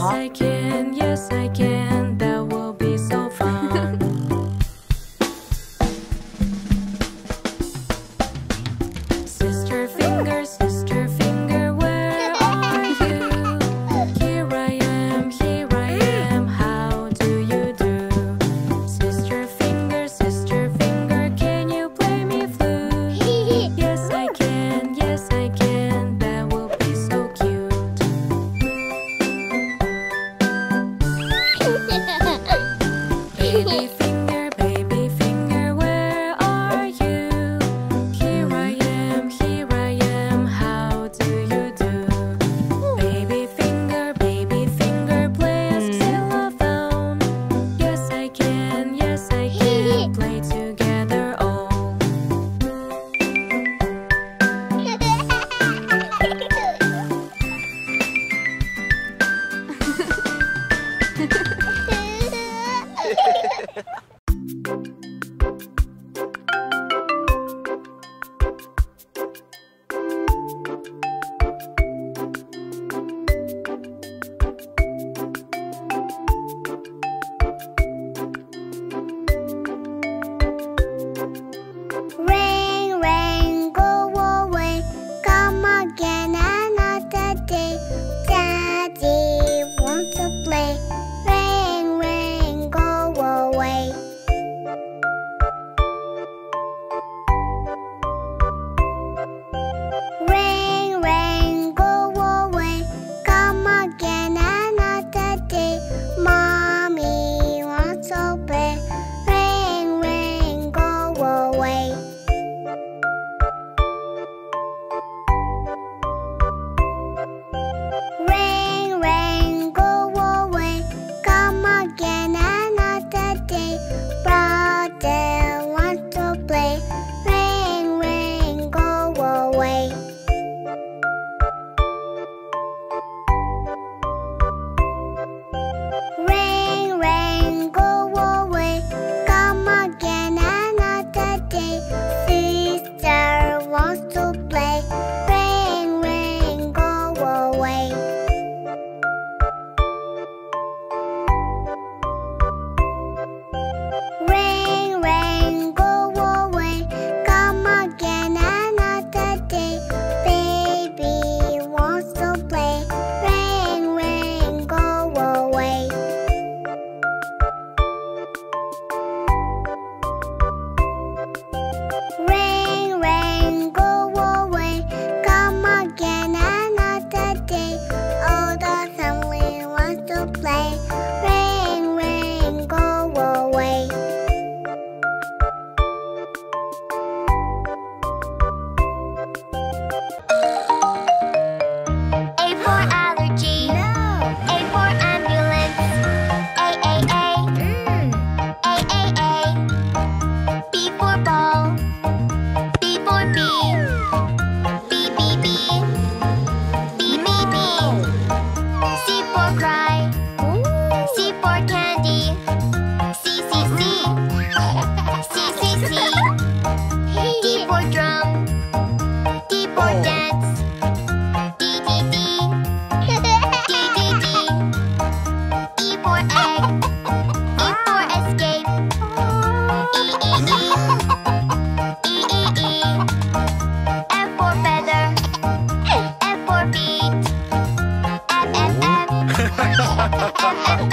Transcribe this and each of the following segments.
Yes, I can, yes, I can,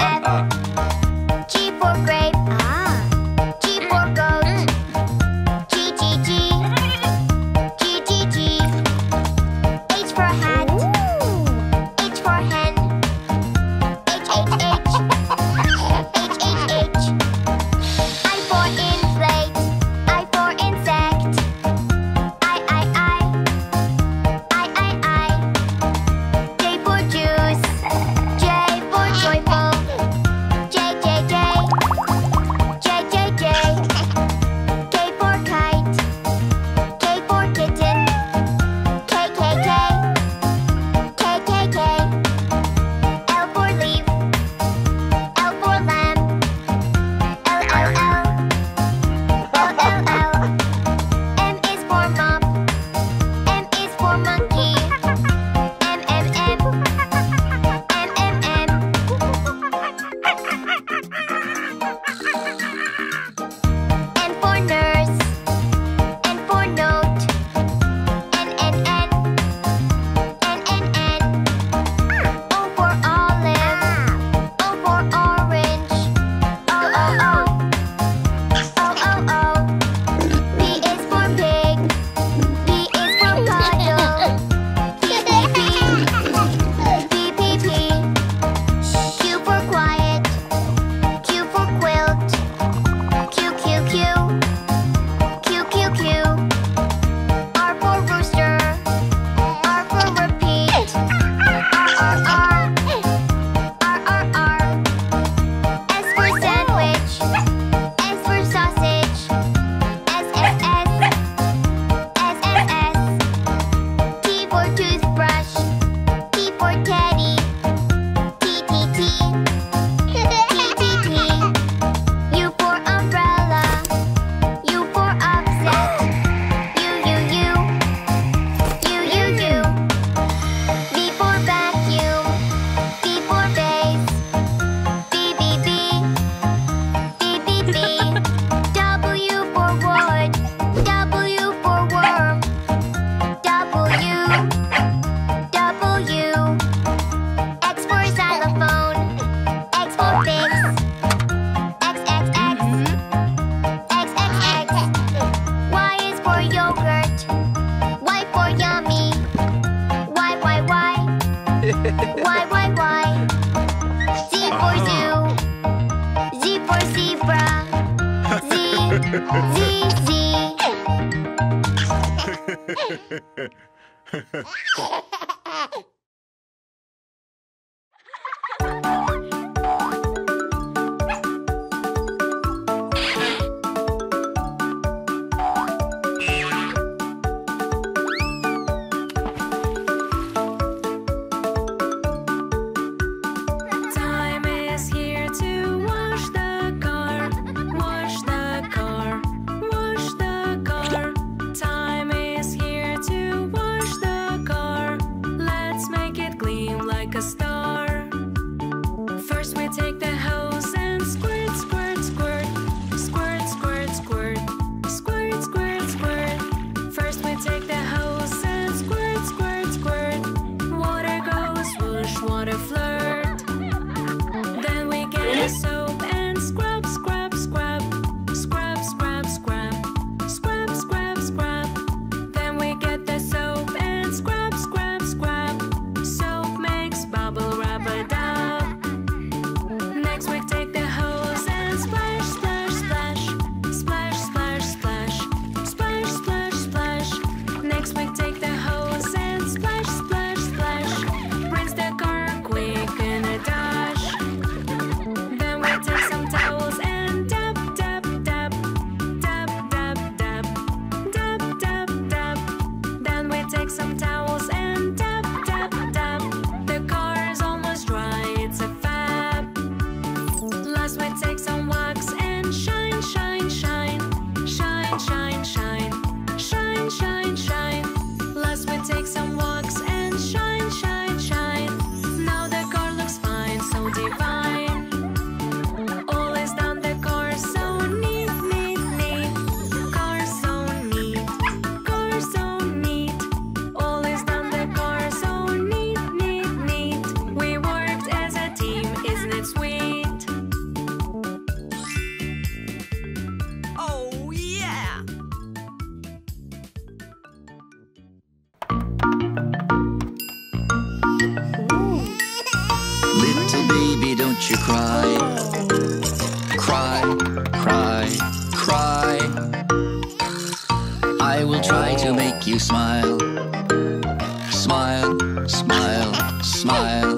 ever Z Z you cry. Cry, cry, cry. I will try to make you smile. Smile, smile, smile.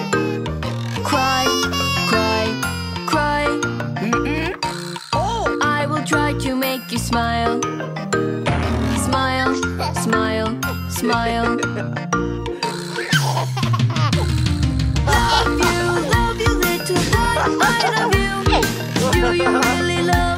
Smile, smile, smile, smile. love you, love you, little boy, I love you. Do you really love